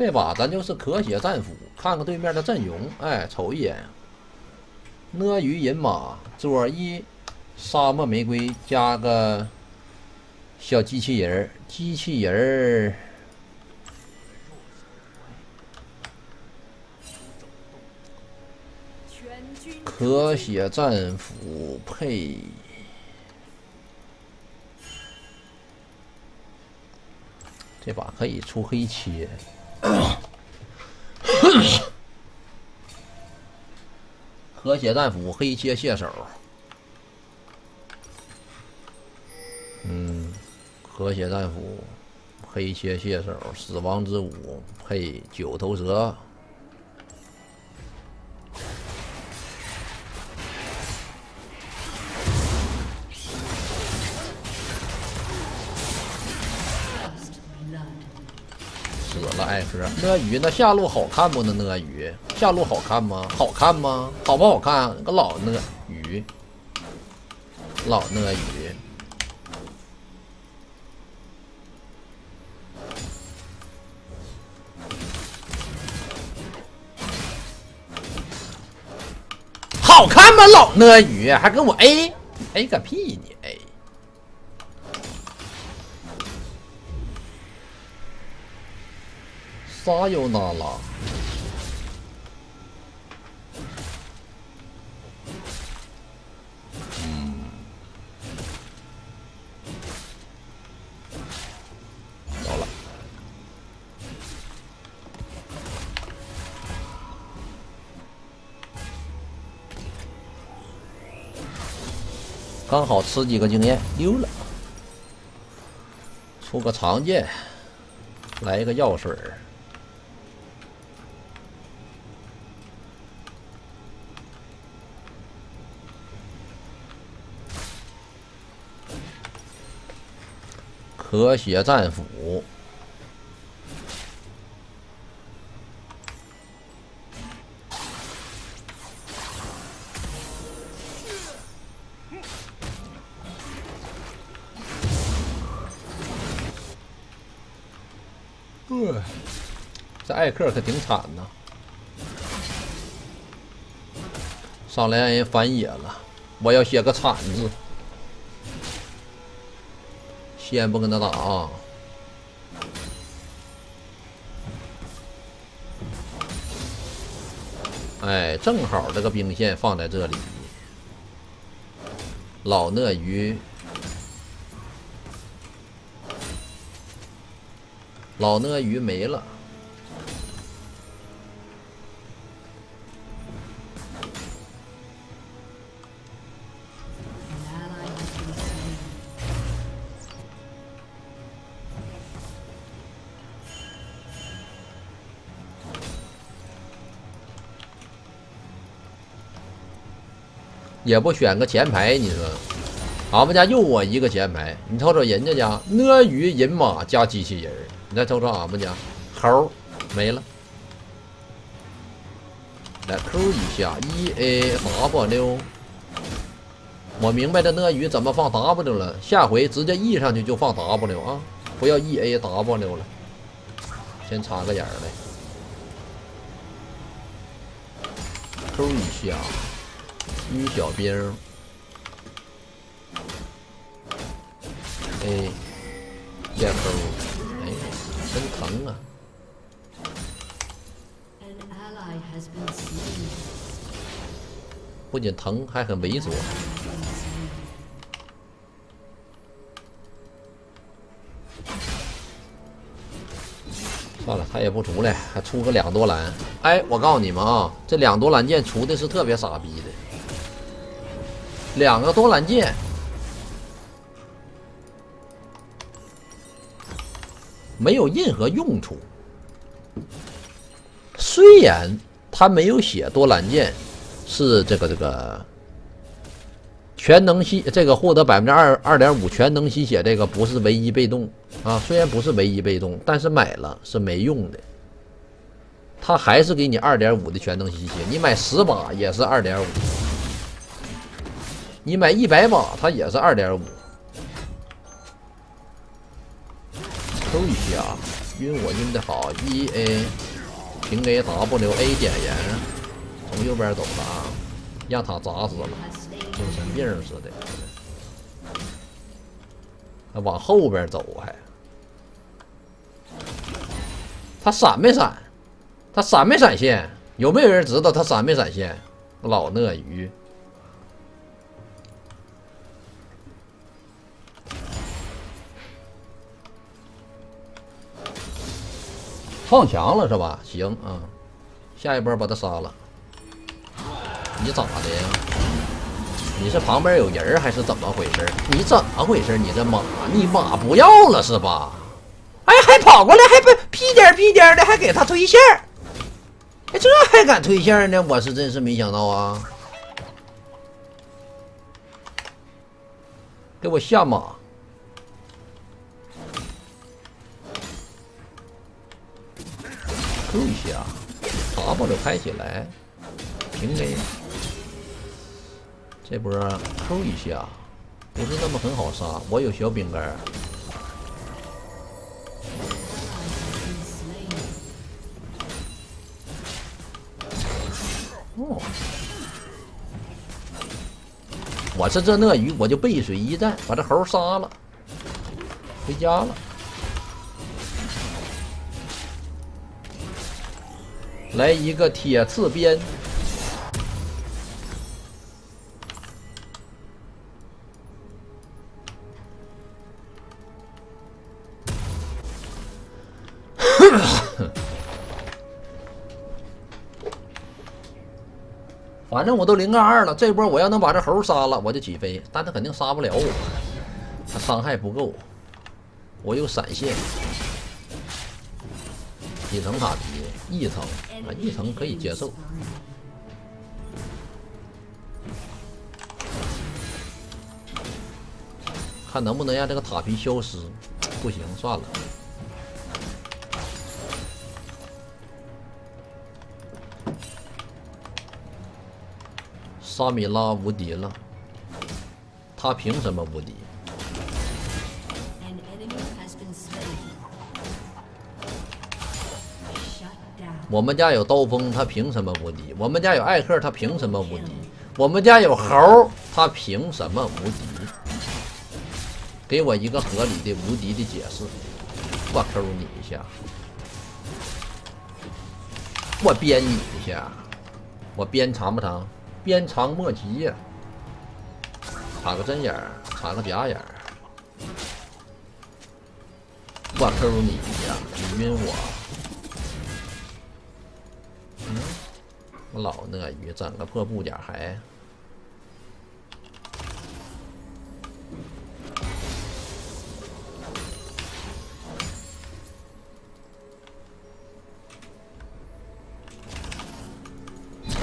这把咱就是咳血战斧，看看对面的阵容。哎，瞅一眼，鳄鱼银马左一沙漠玫瑰加个小机器人，机器人儿咳血战斧配。这把可以出黑切，和谐战斧黑切蟹手，嗯，和谐战斧黑切蟹手，死亡之舞配九头蛇。艾克，鳄鱼那下路好看不？那鳄鱼下路好看吗？好看吗？好不好看？个老鳄鱼，老鳄鱼，好看吗？老鳄鱼还跟我 A A 个屁你 A！啥有那了？嗯，到了，刚好吃几个经验，溜了，出个长剑，来一个药水儿。和谐战斧，这艾克可挺惨呐，上来让人反野了，我要写个惨字。先不跟他打啊！哎，正好这个兵线放在这里，老鳄鱼，老鳄鱼没了。也不选个前排，你说，俺们家又我一个前排，你瞅瞅人家家鳄鱼银马加机器人，你再瞅瞅俺们家猴没了，来 Q 一下 E A W，我明白这鳄鱼怎么放 W 了，下回直接 E 上去就放 W 啊，不要 E A W 了，先插个眼儿来，Q 一下。鱼小兵，A，变钩，哎，真疼啊！不仅疼，还很猥琐。算了，他也不出来，还出个两多蓝。哎，我告诉你们啊，这两多蓝剑出的是特别傻逼的。两个多兰剑没有任何用处。虽然他没有写多兰剑是这个这个全能吸，这个获得百分之二二点五全能吸血，这个不是唯一被动啊。虽然不是唯一被动，但是买了是没用的。他还是给你二点五的全能吸血，你买十把也是二点五。你买一百码，它也是二点五。抽一下，晕我晕的好，E A 平 A W A 点燃，从右边走的啊，让他砸死了，精神病似的。往后边走还，他闪没闪？他闪没闪现？有没有人知道他闪没闪现？老鳄鱼，放墙了是吧？行啊，下一波把他杀了。你咋的呀？你是旁边有人还是怎么回事？你怎么回事？你这马，你马不要了是吧？哎，还跑过来，还不屁颠屁颠的，还给他推线哎，这还敢推线呢？我是真是没想到啊！给我下马或者开起来，平 A。这波扣一下，不是那么很好杀。我有小饼干。哦，我是这鳄鱼，我就背水一战，把这猴杀了，回家了。来一个铁刺鞭。反正我都零杠二了，这波我要能把这猴杀了，我就起飞。但他肯定杀不了我，他伤害不够。我有闪现，几层塔皮？一层啊，一层可以接受。看能不能让这个塔皮消失？不行，算了。莎米拉无敌了，他凭什么无敌？我们家有刀锋，他凭什么无敌？我们家有艾克，他凭什么无敌？我们家有猴，他凭什么无敌？给我一个合理的无敌的解释！我 Q 你一下，我编你一下，我编长不长？鞭长莫及呀，插个针眼儿，插个假眼儿，我 Q 你一下，你晕我，我老鳄鱼整个破布甲还，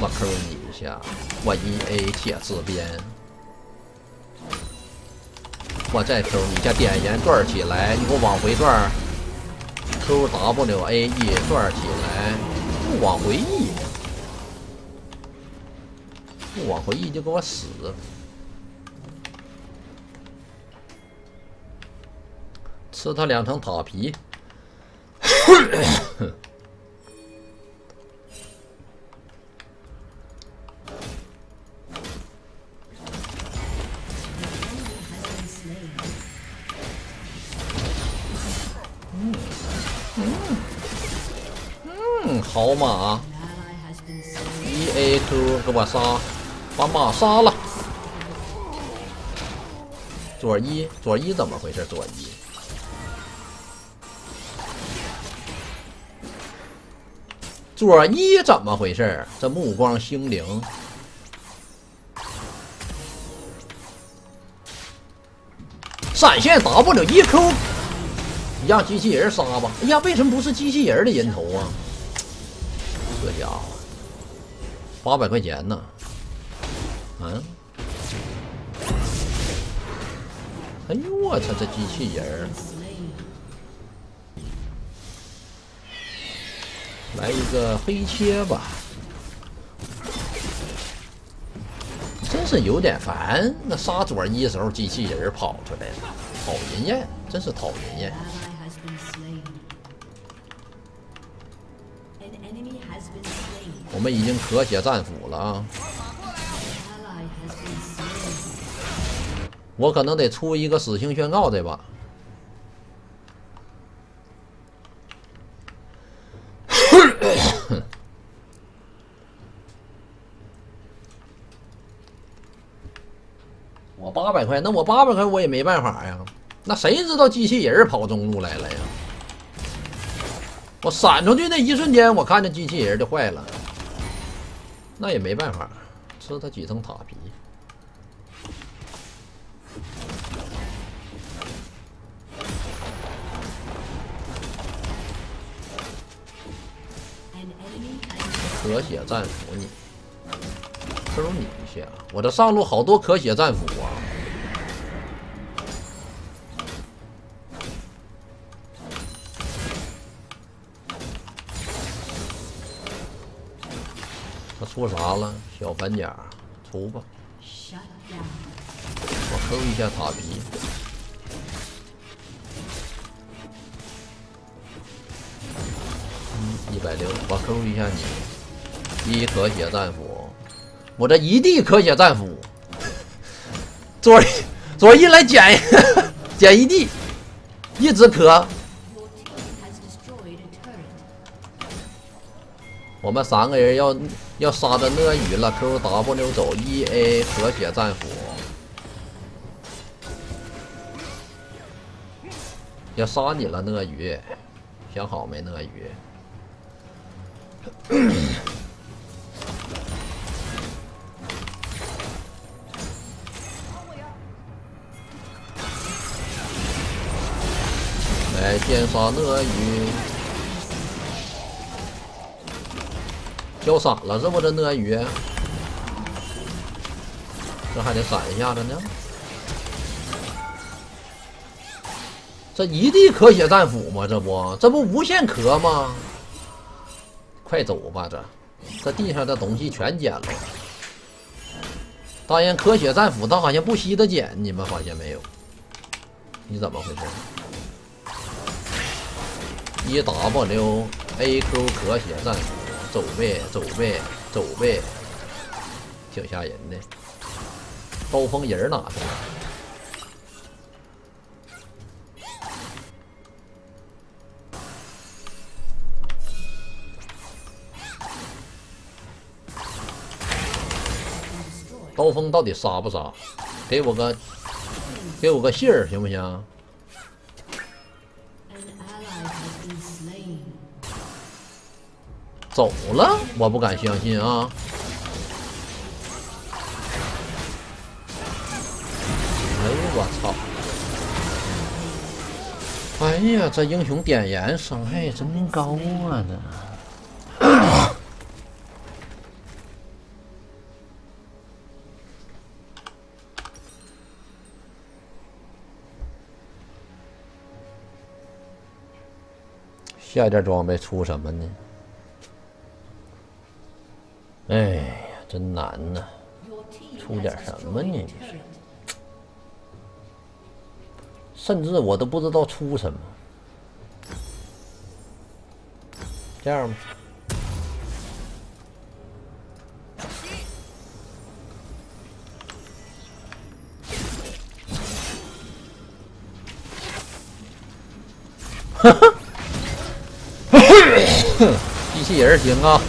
我 Q 你一。下，我一 A 铁刺鞭，我再 Q 你一下点烟转起来，你给我往回转，Q W A E 转起来，不往回 E，往回 E 就给我死，吃他两层塔皮。嗯好马，一 A Q 给我杀，把马杀了。左一左一怎么回事？左一，左一怎么回事？这目光星灵，闪现 W 一 Q，你让机器人杀吧。哎呀，为什么不是机器人的人头啊？这家伙，八百块钱呢？哎呦我操！这机器人来一个黑切吧，真是有点烦。那杀左一的时候，机器人跑出来了，讨人厌，真是讨人厌。我们已经可血战斧了啊！我可能得出一个死刑宣告这把。我八百块，那我八百块我也没办法呀。那谁知道机器人跑中路来了呀？我闪出去那一瞬间，我看见机器人就坏了。那也没办法，吃他几层塔皮。可血战斧你，Q 你一下！我这上路好多可血战斧啊！他出啥了？小反甲，出吧！我 Q 一下塔皮，嗯，一百六，我 Q 一下你。一可血战斧，我这一地可血战斧，左左一来捡捡一地，一直可。我们三个人要要杀的鳄鱼了，Q W 走 E A 可血战斧，要杀你了，鳄鱼，想好没，鳄鱼？来剑杀鳄鱼，叫闪了是不？这鳄鱼，这还得闪一下子呢。这一地可血战斧吗？这不，这不无限壳吗？快走吧，这这地上的东西全捡了。当然，可血战斧它好像不稀得捡，你们发现没有？你怎么回事？一 W A Q 可血战斧，走呗，走呗，走呗，挺吓人的。刀锋人哪去了？刀锋到底杀不杀？给我个，给我个信儿，行不行？走了，我不敢相信啊！哎呦我操！哎呀，这英雄点燃伤害真高啊！这下件装备出什么呢？哎呀，真难呐！出点什么呢？你说，甚至我都不知道出什么。这样吧，哈哈，机器人行啊！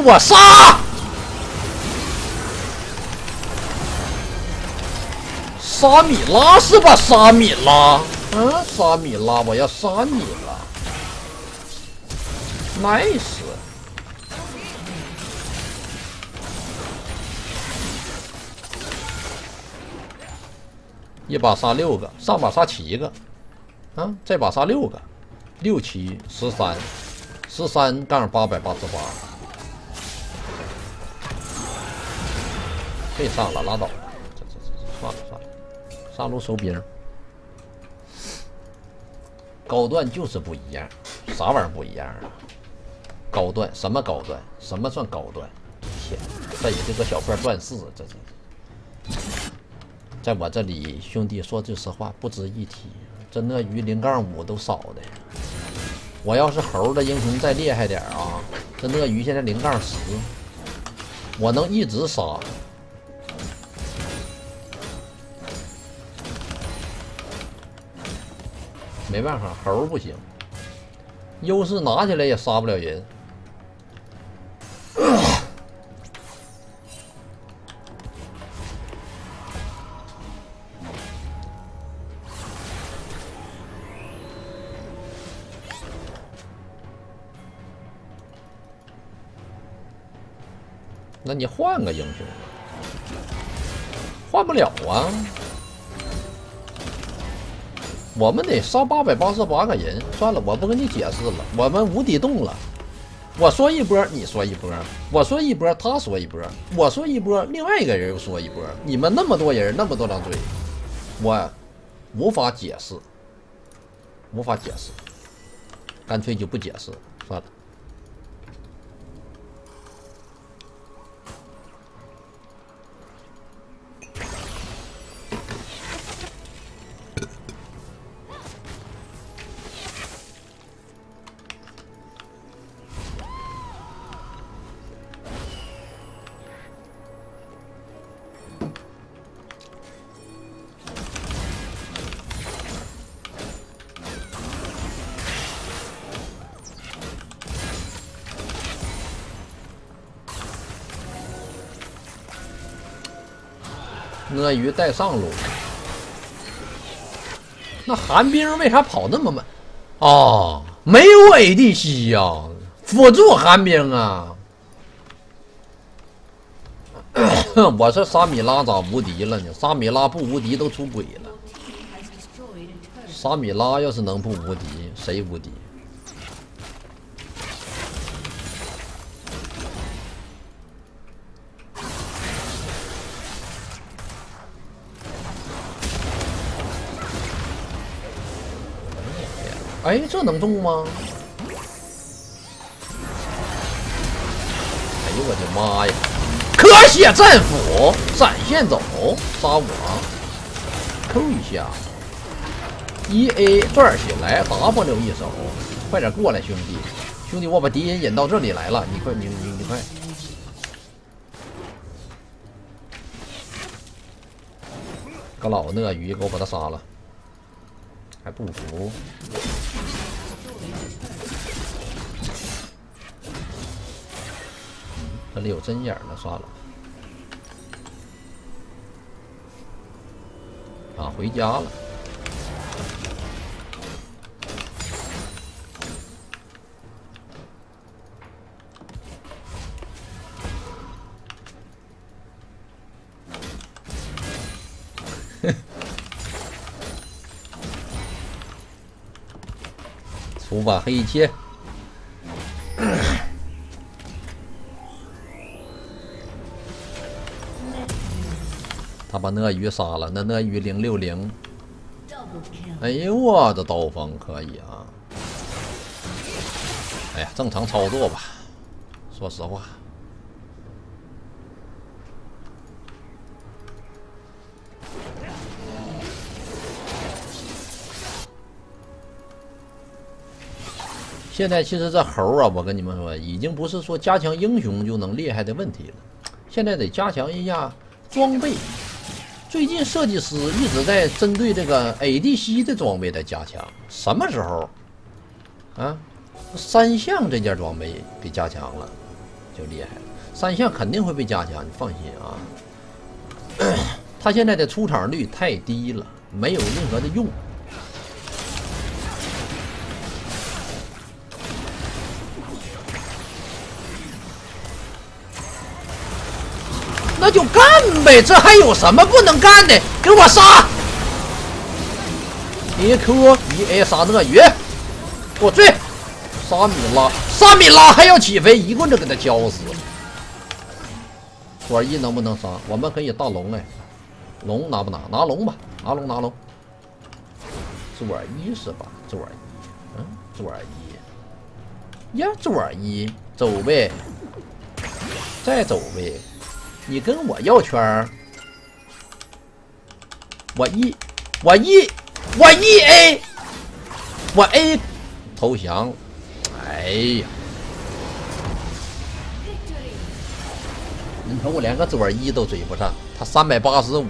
给我杀！杀米拉是吧？杀米拉，嗯，杀米拉，我要杀你了，nice！一把杀六个，上把杀七个，啊，这把杀六个，六七十三，十三杠八百八十八。别上了，拉倒吧，这这这算了算了，上路收兵，高段就是不一样，啥玩意儿不一样啊？高段什么高段？什么算高段？天，这也就个小块钻石，这这。在我这里，兄弟说句实话，不值一提。这鳄鱼零杠五都少的。我要是猴的英雄再厉害点啊，这鳄鱼现在零杠十，我能一直杀。没办法，猴不行，优势拿起来也杀不了人。那你换个英雄，换不了啊。我们得杀八百八十八个人，算了，我不跟你解释了。我们无底洞了。我说一波，你说一波；我说一波，他说一波；我说一波，另外一个人又说一波。你们那么多人，那么多张嘴，我无法解释，无法解释，干脆就不解释，算了。鳄鱼带上路，那寒冰为啥跑那么慢？哦，没有 ADC 呀，辅助寒冰啊！我说沙米拉咋无敌了呢？沙米拉不无敌都出轨了。沙米拉要是能不无敌，谁无敌？哎，这能中吗？哎呦我的妈呀！可血战斧，闪现走，杀我扣一下一 A 转起来，W 一手，快点过来，兄弟！兄弟，我把敌人引到这里来了，你快，你你你快！个老鳄鱼，给我把他杀了，还不服？这里有针眼呢，算了。啊，回家了。出吧，黑切。把鳄鱼杀了，那鳄鱼零六零。哎呦我的刀锋可以啊！哎呀，正常操作吧。说实话，现在其实这猴啊，我跟你们说，已经不是说加强英雄就能厉害的问题了，现在得加强一下装备。最近设计师一直在针对这个 ADC 的装备在加强，什么时候啊？三项这件装备给加强了，就厉害了。三项肯定会被加强，你放心啊。他现在的出场率太低了，没有任何的用。那就干呗，这还有什么不能干的？给我杀！A Q 一 A 杀鳄鱼，给我追！沙米拉，沙米拉还要起飞，一棍子给他敲死。左一能不能杀？我们可以大龙哎，龙拿不拿？拿龙吧，拿龙拿龙。左一是吧？左一，嗯，左一。呀，左一走呗，再走呗。你跟我要圈儿，我一，我一，我一 A，我 A 投降。哎呀，你瞅我连个左一都追不上，他三百八十五。